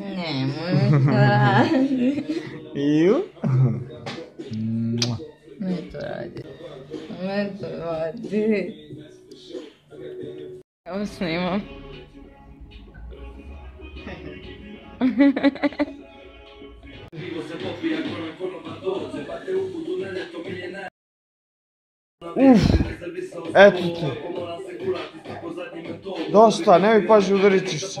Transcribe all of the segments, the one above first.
Nemoj. Iju. Ne to radi. Ne to radi. Evo snimam. Uf, eto ti. Dosta, nemoj paži, udarit ćeš se.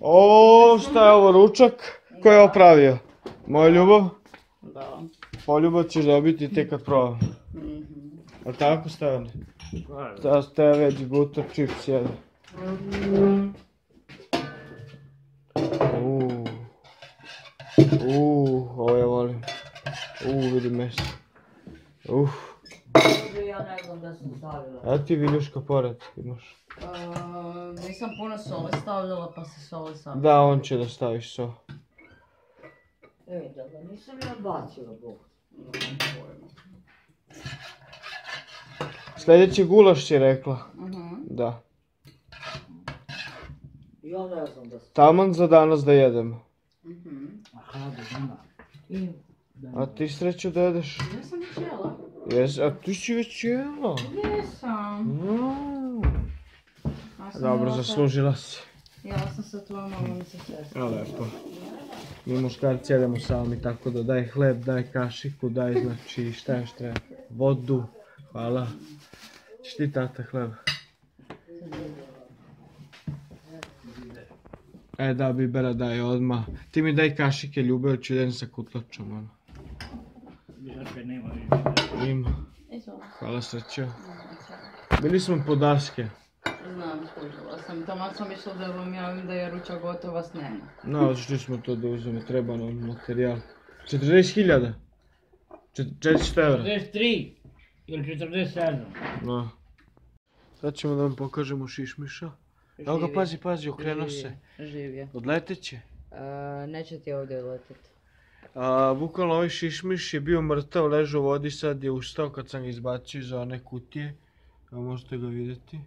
O, šta je ovo, ručak? Ko je opravio? Moja ljubav? Da. Poljubav ćeš dobiti tek kad probam. A tako stavljeni? Da ste već butter chips jede. Ja ne znam da sam stavila. A ti viljuška pored imaš. Uh, nisam puno soli stavljala pa se soli sam. Da, on će da staviš so. E, da ga nisam ja bacila, Bog. Sljedeći gulaš si rekla. Mhm. Da. Ja ne znam da sam... Taman za danas da jedemo. Mhm. Aha, da. I, A ti sreću da jedeš? Ja sam već jela. Jes, a ti si već jela. Jesam. Mm. Ja sam Dobro, zaslužila si. Jela sam sa tvojom mamom i sa sestrom. Ja, lepo. Mi muškarci jedemo sami, tako da daj hleb, daj kašiku, daj znači šta još treba. Vodu, hvala. Češ ti tata hleb? E da, bibera daj odmah. Ti mi daj kašike ljubav, ću idem sa kutlačom, ono. Ima. Hvala srećo. Bili smo po daske. Znam, skužila sam. Tamo sam išla da vam javim da je ručak gotov, vas nema. No, otišli smo to da uzmemo, treba nam materijal. 40.000? 400 evra? 43 ili 47. No. Sad ćemo da vam pokažemo šišmiša. Evo ga, pazi, pazi, okrenuo se. Živ je. Odletet će. E, neće ti ovdje letiti. A, bukvalno ovaj šišmiš je bio mrtav, ležao u vodi, sad je ustao kad sam ga izbacio iz one kutije. Evo možete ga vidjeti.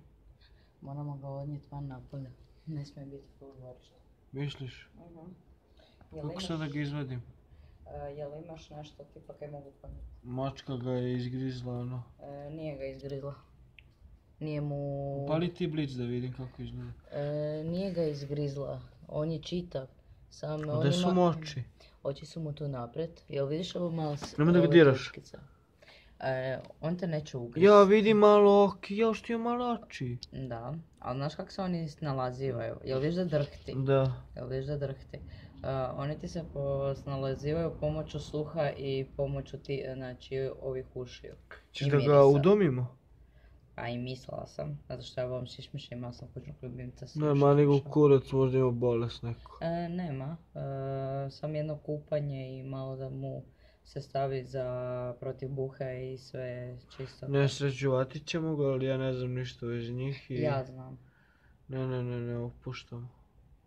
Moramo ga odnijeti van napolje. Ne smije biti u dvorištu. Misliš? Jel Kako imaš, sad da ga izvadim? e, jel imaš nešto tipa kaj mogu ponijeti? Mačka ga je izgrizla, ono. E, nije ga izgrizla. Nije mu... Pali ti blic da vidim kako izgleda. E, nije ga izgrizla. On je čitav. Sam A gdje su ima- mu oči? Su mu tu naprijed. Jel vidiš ovo malo... Nemoj da ga diraš. E, on te neće ugristi. Ja vidim malo oki, ja što je malo oči. Da, ali znaš kako se oni snalazivaju? Jel vidiš da drhti? Da. Jel vidiš da drhti? Uh, oni ti se snalazivaju pomoću sluha i pomoću ti, znači, ovih ušiju. Ćeš I da ga udomimo? A i mislila sam, zato što ja volim šišmiša imala sam kućnog ljubimca. sa Ne, ma nego kurac možda ima bolest neko. E, nema, e, sam jedno kupanje i malo da mu se stavi za protiv buhe i sve čisto. Ne sređivati ćemo ga, ali ja ne znam ništa bez njih i... Ja znam. Ne, ne, ne, ne, opuštam.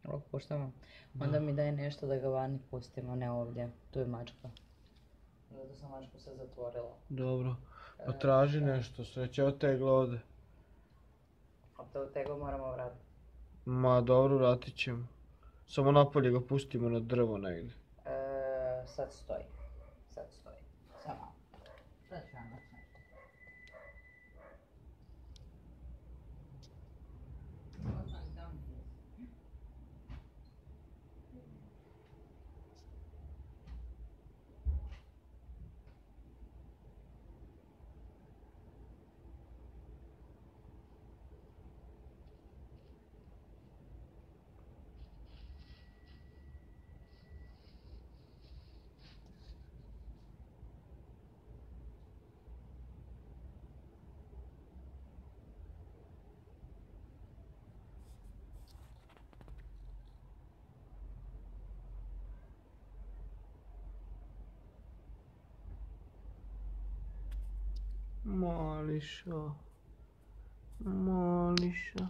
Ovog puštamo. Onda mi daj nešto da ga vani pustimo, ne ovdje. Tu je mačka. Zato sam mačku se zatvorila. Dobro. Pa traži nešto, sreće od tegla ode. A to tego moramo vratiti. Ma dobro, vratit ćemo. Samo napolje ga pustimo na drvo negdje. E, sad stoji. Mališo. Mališo.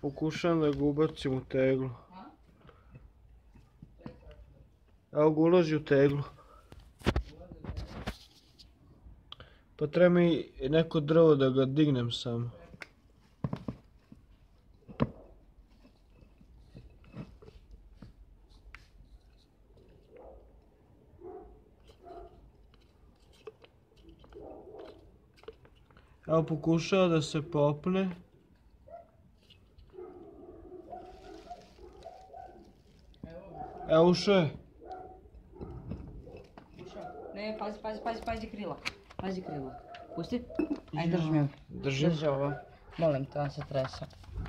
Pokušam da ga ubacim u teglu. Evo ga uloži u teglu. Pa treba mi neko drvo da ga dignem samo. Evo pokušao da se popne. Evo ušao je. Ne, pazi, pazi, pazi, pazi krila. Pazi krila. Pusti. Ajde, drži me. Držim. Drži ovo. Molim te, on se tresa.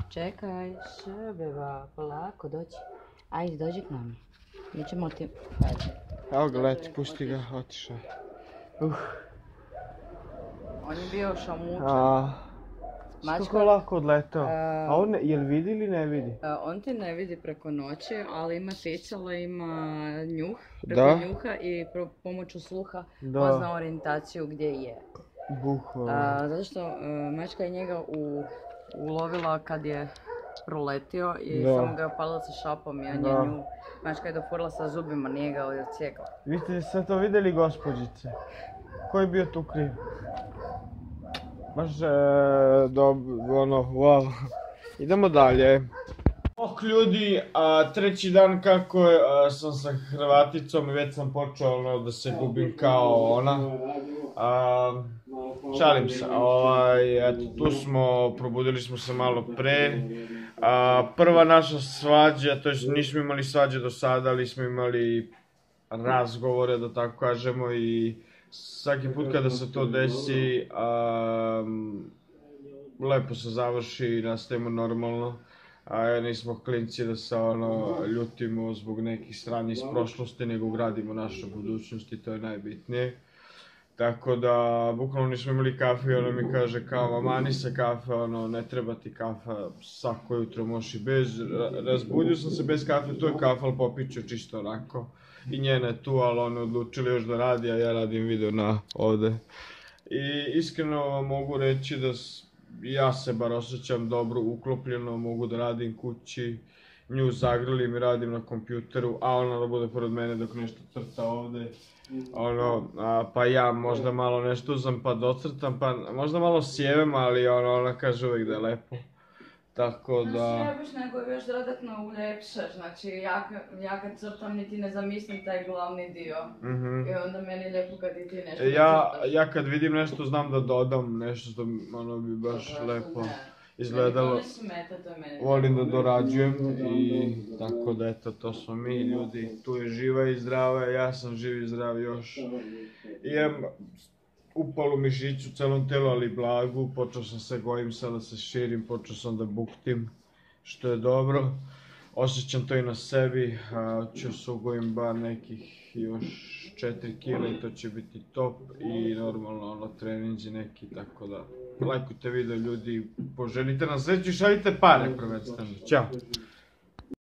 Čekaj, šebeva, polako, dođi. Ajde, dođi k nama. Mi ćemo ti... Pazi. Evo ga leti, pusti ga, otišao je. On je bio šamučan. Mačka- kako lako odletao. A- A on, jel vidi ili ne vidi? E, On te ne vidi preko noći, ali ima ticala, ima njuh preko Da. njuha i pro- pomoću sluha Da. on zna orijentaciju gdje je. Bukvalno. A, zato što e, mačka je njega u, ulovila kad je proletio i Da. samo ga je opalila sa šapom i on Da. je nju, mačka je dofurla sa zubima, nije ga odsjekla. Vi ste sve to vidjeli gospođice? Ko je bio tu kriv? Baš e, dobro, ono, wow. Idemo dalje. Oh ljudi, a, treći dan kako sam sa Hrvaticom i već sam počeo ono, da se gubim kao ona. A, šalim se, ovaj, eto, tu smo, probudili smo se malo pre. A, prva naša svađa, to jest nismo imali svađe do sada, ali smo imali razgovore, da tako kažemo, i svaki put kada se to desi, am, lepo se završi i nastavimo normalno. A nismo klinci da se ono ljutimo zbog nekih strani iz prošlosti, nego gradimo našu budućnost i to je najbitnije. Tako da, bukvalno nismo imali kafe i ona mi kaže kao, mani se kafe, ono, ne treba ti kafa, svako jutro možeš i bez, Ra- razbudio sam se bez kafe, to je kafa, ali popit ću čisto onako. I njena je tu, ali oni odlučili još da radi, a ja radim video na ovde. I iskreno vam mogu reći da ja se bar osjećam dobro uklopljeno, mogu da radim kući, nju zagrlim i radim na kompjuteru, a ona da bude pored mene dok nešto crta ovde. Ono, pa ja možda malo nešto uzam pa docrtam, pa možda malo sjevem, ali ono, ona kaže uvijek da je lepo. Tako da... Trebaš nego još dodatno uljepšaš, znači ja, ja kad crtam niti ne zamislim taj glavni dio. mhm. I onda meni je lijepo kad i ti nešto E, Ja, ja kad vidim nešto znam da dodam nešto što ono bi baš Zašto lepo ne? izgledalo. Meni to ne smeta, to je meni Volim da dorađujem i tako da eto to smo mi ljudi. Tu je živa i zdrava, ja sam živ i zdrav još. Imam upalu mišić u celom telu, ali blagu. Počeo sam se gojim, sada se širim, počeo sam da buktim, što je dobro. Osjećam to i na sebi, a, ću se ugojim bar nekih još 4 kila i to će biti top i normalno ono treninzi neki, tako da lajkujte video ljudi, poželite nam sreću i šaljite pare prvenstveno. Ćao!